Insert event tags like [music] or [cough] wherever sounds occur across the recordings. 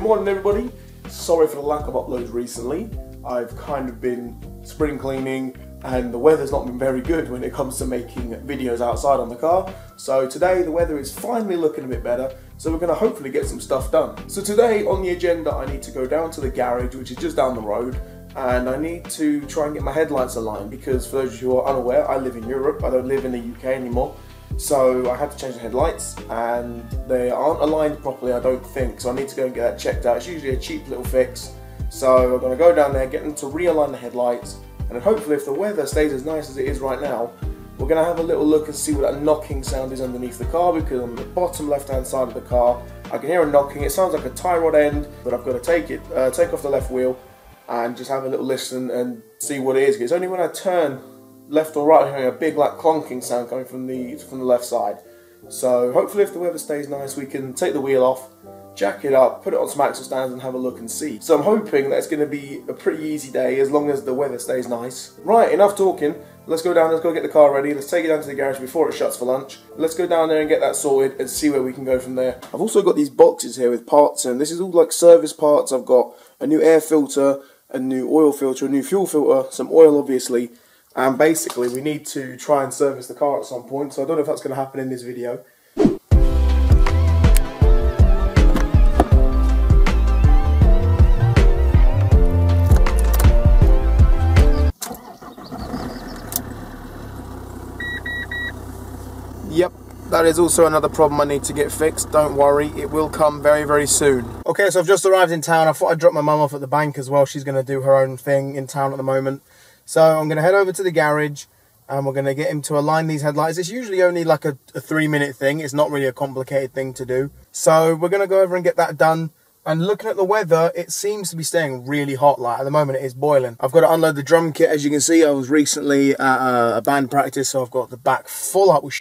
Good morning everybody. Sorry for the lack of uploads recently. I've kind of been spring cleaning and the weather's not been very good when it comes to making videos outside on the car. So today the weather is finally looking a bit better, so we're going to hopefully get some stuff done. So today on the agenda I need to go down to the garage, which is just down the road, and I need to try and get my headlights aligned because for those of you who are unaware, I live in Europe, I don't live in the UK anymore. So I had to change the headlights and they aren't aligned properly I don't think so I need to go and get that checked out. It's usually a cheap little fix so I'm going to go down there, get them to realign the headlights and then hopefully if the weather stays as nice as it is right now we're going to have a little look and see what that knocking sound is underneath the car because on the bottom left hand side of the car I can hear a knocking. It sounds like a tie rod end but I've got to take it, uh, take off the left wheel and just have a little listen and see what it is. It's only when I turn left or right, hearing a big like clonking sound coming from the from the left side. So hopefully if the weather stays nice we can take the wheel off, jack it up, put it on some axle stands and have a look and see. So I'm hoping that it's going to be a pretty easy day as long as the weather stays nice. Right, enough talking. Let's go down, let's go get the car ready, let's take it down to the garage before it shuts for lunch. Let's go down there and get that sorted and see where we can go from there. I've also got these boxes here with parts and this is all like service parts. I've got a new air filter, a new oil filter, a new fuel filter, some oil obviously, and basically we need to try and service the car at some point so I don't know if that's going to happen in this video Yep, that is also another problem I need to get fixed. Don't worry, it will come very, very soon. Okay, so I've just arrived in town. I thought I'd drop my mum off at the bank as well. She's going to do her own thing in town at the moment. So I'm going to head over to the garage and we're going to get him to align these headlights. It's usually only like a, a three minute thing. It's not really a complicated thing to do. So we're going to go over and get that done. And looking at the weather, it seems to be staying really hot. Like at the moment, it is boiling. I've got to unload the drum kit. As you can see, I was recently at a, band practice, so I've got the back full up with.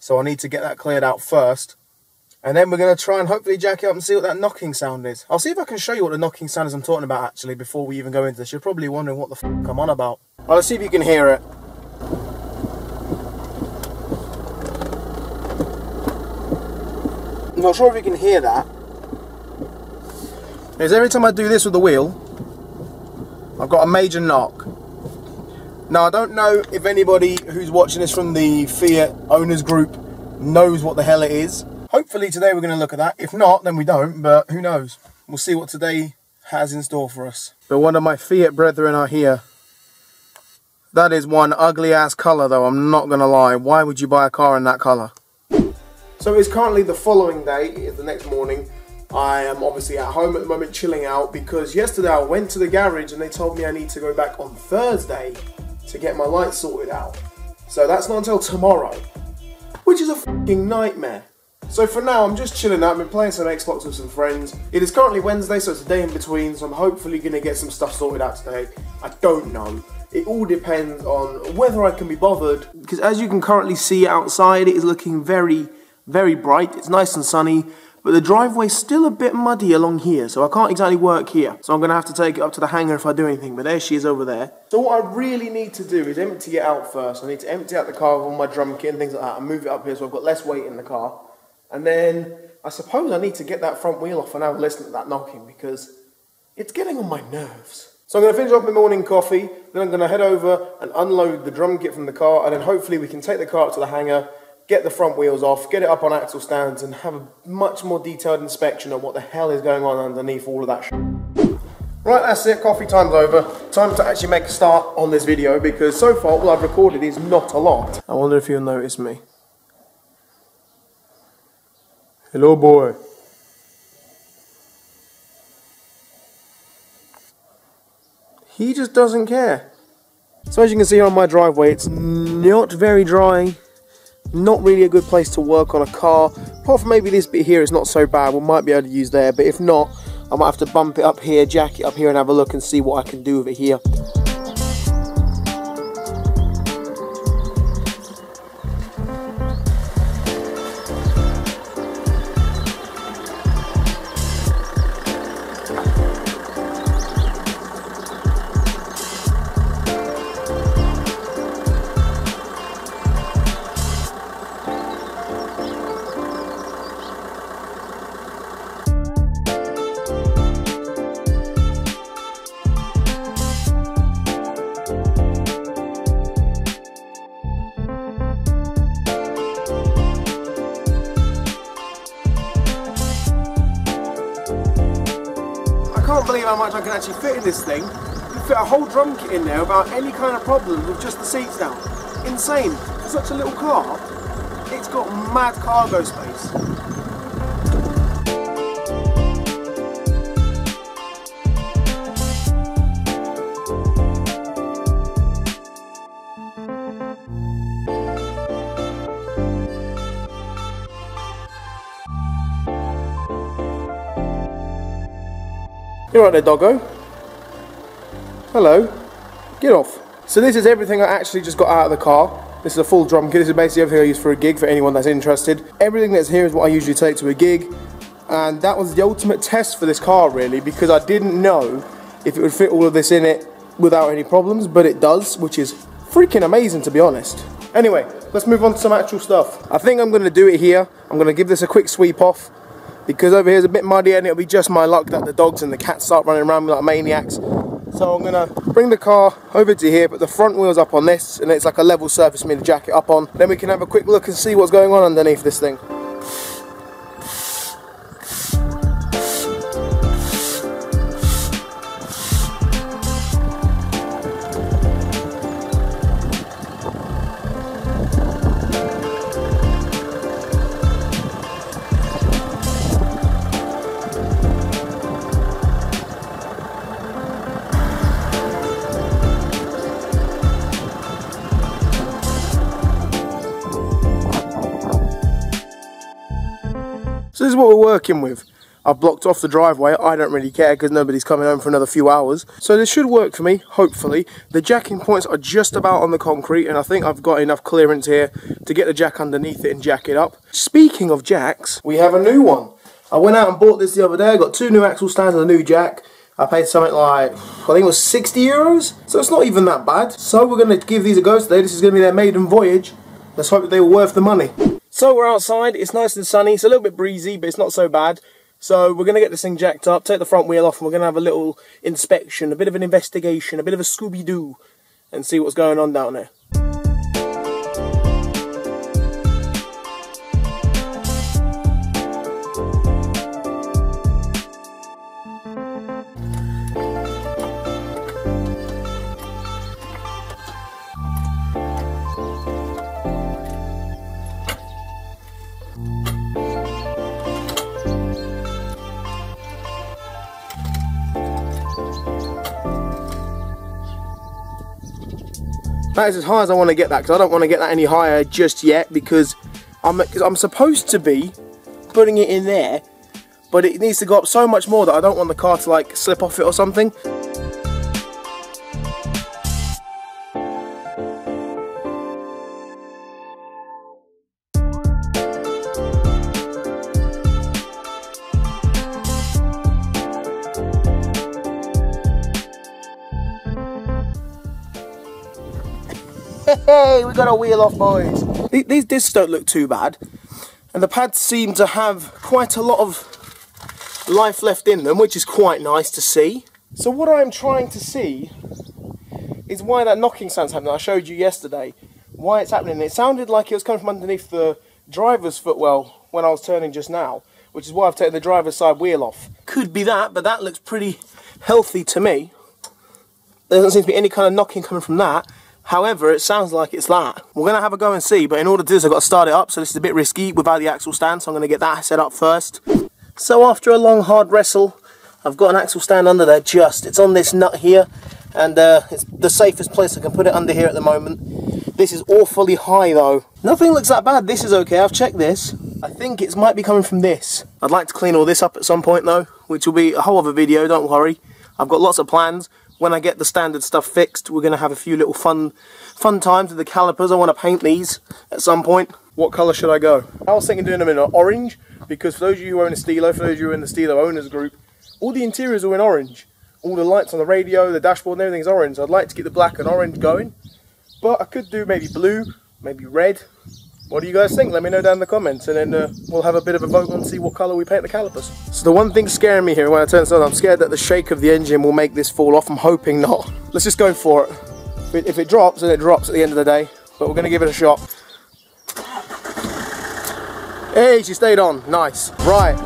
So I need to get that cleared out first. And then we're going to try and hopefully jack it up and see what that knocking sound is. I'll see if I can show you what the knocking sound is I'm talking about actually before we even go into this. You're probably wondering what the I'm on about. Well, let's see if you can hear it. I'm not sure if you can hear that. Is every time I do this with the wheel, I've got a major knock. Now, I don't know if anybody who's watching this from the Fiat owners group knows what the hell it is. Hopefully today we're going to look at that. If not, then we don't, but who knows. We'll see what today has in store for us. But one of my Fiat brethren are here. That is one ugly ass colour though, I'm not going to lie. Why would you buy a car in that colour? So it's currently the following day, it's the next morning. I am obviously at home at the moment chilling out because yesterday I went to the garage and they told me I need to go back on Thursday to get my lights sorted out. So that's not until tomorrow, which is a fucking nightmare. So for now, I'm just chilling out. I've been playing some Xbox with some friends. It is currently Wednesday, so it's a day in between, so I'm hopefully going to get some stuff sorted out today. I don't know. It all depends on whether I can be bothered. Because as you can currently see outside, it is looking very, very bright. It's nice and sunny. But the driveway's still a bit muddy along here, so I can't exactly work here. So I'm going to have to take it up to the hangar if I do anything, but there she is over there. So what I really need to do is empty it out first. I need to empty out the car with all my drum kit and things like that and move it up here so I've got less weight in the car. And then I suppose I need to get that front wheel off and have a listen to that knocking because it's getting on my nerves. So I'm going to finish off my morning coffee, then I'm going to head over and unload the drum kit from the car, and then hopefully we can take the car up to the hangar, get the front wheels off, get it up on axle stands, and have a much more detailed inspection of what the hell is going on underneath all of that. Right, that's it, coffee time's over. Time to actually make a start on this video because so far all I've recorded is not a lot. I wonder if you'll notice me. Hello, boy. He just doesn't care. So as you can see on my driveway, it's not very dry. Not really a good place to work on a car. Apart from maybe this bit here, it's not so bad. We might be able to use there, but if not, I might have to bump it up here, jack it up here and have a look and see what I can do with it here. Can actually fit in this thing. You fit a whole drum kit in there without any kind of problem with just the seats down. Insane. For such a little car, it's got mad cargo space. You're right there, doggo. Hello. Get off. So this is everything I actually just got out of the car. This is a full drum kit. This is basically everything I use for a gig for anyone that's interested. Everything that's here is what I usually take to a gig. And that was the ultimate test for this car really because I didn't know if it would fit all of this in it without any problems, but it does, which is freaking amazing to be honest. Anyway, let's move on to some actual stuff. I think I'm going to do it here. I'm going to give this a quick sweep off because over here is a bit muddy and it'll be just my luck that the dogs and the cats start running around like maniacs. So I'm gonna bring the car over to here, put the front wheels up on this, and it's like a level surface for me to jack it up on. Then we can have a quick look and see what's going on underneath this thing. Working with. I've blocked off the driveway. I don't really care because nobody's coming home for another few hours. So this should work for me, hopefully. The jacking points are just about on the concrete and I think I've got enough clearance here to get the jack underneath it and jack it up. Speaking of jacks, we have a new one. I went out and bought this the other day. I got two new axle stands and a new jack. I paid something like, I think it was 60 euros. So it's not even that bad. So we're going to give these a go today. This is going to be their maiden voyage. Let's hope that they were worth the money. So we're outside, it's nice and sunny, it's a little bit breezy, but it's not so bad. So we're going to get this thing jacked up, take the front wheel off, and we're going to have a little inspection, a bit of an investigation, a bit of a Scooby-Doo, and see what's going on down there. That is as high as I want to get that because I don't want to get that any higher just yet because I'm, cause I'm supposed to be putting it in there but it needs to go up so much more that I don't want the car to like slip off it or something. Hey, we got a wheel off, boys. These discs don't look too bad, and the pads seem to have quite a lot of life left in them, which is quite nice to see. So what I'm trying to see is why that knocking sound's happening. I showed you yesterday why it's happening. It sounded like it was coming from underneath the driver's footwell when I was turning just now, which is why I've taken the driver's side wheel off. Could be that, but that looks pretty healthy to me. There doesn't seem to be any kind of knocking coming from that. However, it sounds like it's that. We're going to have a go and see, but in order to do this, I've got to start it up, so this is a bit risky without the axle stand, so I'm going to get that set up first. So after a long, hard wrestle, I've got an axle stand under there just. It's on this nut here, and uh, it's the safest place I can put it under here at the moment. This is awfully high, though. Nothing looks that bad. This is okay. I've checked this. I think it might be coming from this. I'd like to clean all this up at some point, though, which will be a whole other video, don't worry. I've got lots of plans when I get the standard stuff fixed, we're going to have a few little fun fun times with the calipers. I want to paint these at some point. What colour should I go? I was thinking doing them in an orange, because for those of you who own a Stilo, for those of you who are in the Stilo owners group, all the interiors are in orange. All the lights on the radio, the dashboard and everything's orange. I'd like to keep the black and orange going, but I could do maybe blue, maybe red, what do you guys think? Let me know down in the comments and then uh, we'll have a bit of a vote and see what colour we paint the calipers. So the one thing scaring me here when I turn this on, I'm scared that the shake of the engine will make this fall off. I'm hoping not. [laughs] Let's just go for it. If it, drops, then it drops at the end of the day. But we're going to give it a shot. Hey, she stayed on. Nice. Right.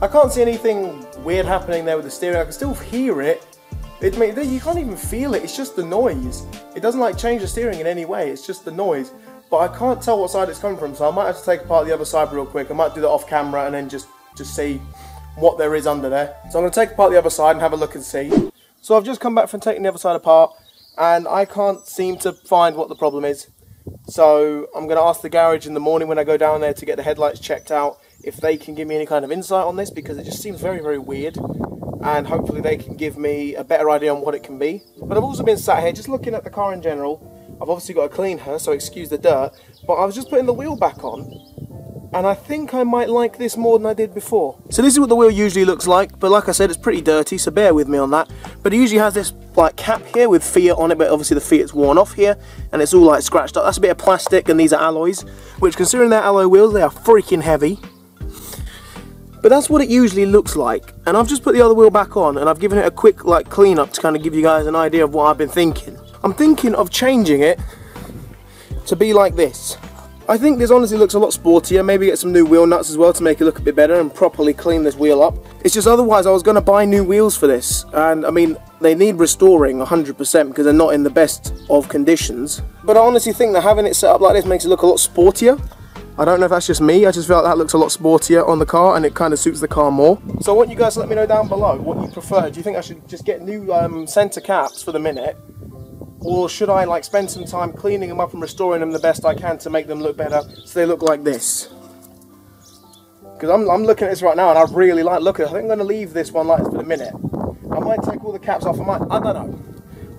I can't see anything weird happening there with the steering. I can still hear it. It you can't even feel it. It's just the noise. It doesn't like change the steering in any way. It's just the noise. But I can't tell what side it's coming from, so I might have to take apart the other side real quick. I might do that off camera and then just just see what there is under there. So I'm going to take apart the other side and have a look and see. So I've just come back from taking the other side apart and I can't seem to find what the problem is. So I'm going to ask the garage in the morning when I go down there to get the headlights checked out if they can give me any kind of insight on this because it just seems very, very weird. And hopefully they can give me a better idea on what it can be. But I've also been sat here just looking at the car in general. I've obviously got to clean her, so excuse the dirt. But I was just putting the wheel back on and I think I might like this more than I did before. So this is what the wheel usually looks like, but like I said, it's pretty dirty, so bear with me on that. But it usually has this like cap here with Fiat on it, but obviously the Fiat's worn off here, and it's all like scratched up. That's a bit of plastic, and these are alloys, which considering they're alloy wheels, they are freaking heavy. But that's what it usually looks like. And I've just put the other wheel back on, and I've given it a quick like clean up to kind of give you guys an idea of what I've been thinking. I'm thinking of changing it to be like this. I think this honestly looks a lot sportier, maybe get some new wheel nuts as well to make it look a bit better and properly clean this wheel up. It's just otherwise I was going to buy new wheels for this and I mean they need restoring 100% because they're not in the best of conditions. But I honestly think that having it set up like this makes it look a lot sportier. I don't know if that's just me, I just feel like that looks a lot sportier on the car and it kind of suits the car more. So I want you guys to let me know down below what you prefer. Do you think I should just get new um, centre caps for the minute or should I like spend some time cleaning them up and restoring them the best I can to make them look better so they look like this? Because I'm, I'm looking at this right now and I really like looking. I think I'm going to leave this one like this for the minute. I might take all the caps off. I might, I don't know.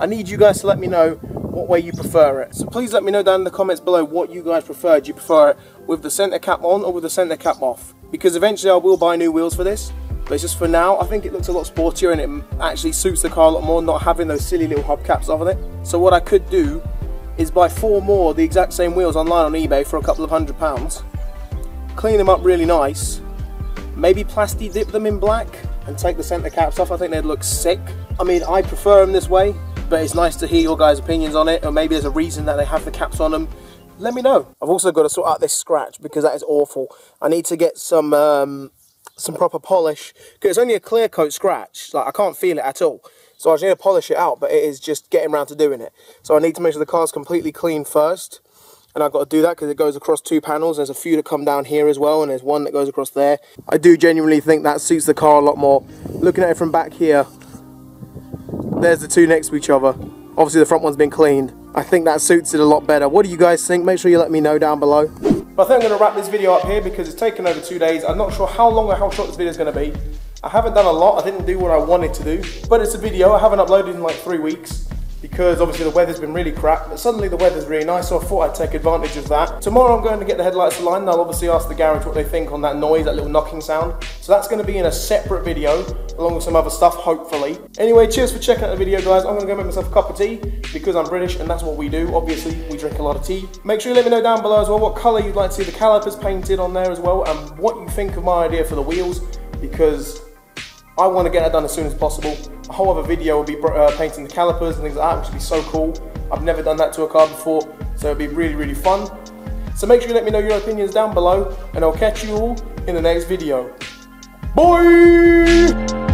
I need you guys to let me know what way you prefer it. So please let me know down in the comments below what you guys prefer. Do you prefer it with the centre cap on or with the centre cap off? Because eventually I will buy new wheels for this. But just for now, I think it looks a lot sportier and it actually suits the car a lot more, not having those silly little hubcaps on it. So what I could do is buy four more the exact same wheels online on eBay for a couple of hundred pounds, clean them up really nice, maybe plastic dip them in black and take the centre caps off. I think they'd look sick. I mean, I prefer them this way, but it's nice to hear your guys' opinions on it, or maybe there's a reason that they have the caps on them. Let me know. I've also got to sort out this scratch because that is awful. I need to get some um, some proper polish because it's only a clear coat scratch like I can't feel it at all so I just need to polish it out but it is just getting around to doing it so I need to make sure the car's completely clean first and I've got to do that because it goes across two panels there's a few that come down here as well and there's one that goes across there I do genuinely think that suits the car a lot more looking at it from back here there's the two next to each other obviously the front one's been cleaned I think that suits it a lot better what do you guys think make sure you let me know down below but I think I'm to wrap this video up here because it's taken over two days. I'm not sure how long or how short this video is to be. I haven't done a lot. I didn't do what I wanted to do. But it's a video. I haven't uploaded in like three weeks because obviously the weather's been really crap, but suddenly the weather's really nice, so I thought I'd take advantage of that. Tomorrow I'm going to get the headlights aligned, I'll obviously ask the garage what they think on that noise, that little knocking sound. So that's going to be in a separate video, along with some other stuff, hopefully. Anyway, cheers for checking out the video, guys. I'm going to go make myself a cup of tea, because I'm British, and that's what we do. Obviously, we drink a lot of tea. Make sure you let me know down below as well what colour you'd like to see the calipers painted on there as well, and what you think of my idea for the wheels, because I want to get that done as soon as possible. A whole other video will be uh, painting the calipers and things like that, which would be so cool. I've never done that to a car before, so it'd be really, really fun. So make sure you let me know your opinions down below, and I'll catch you all in the next video. Bye!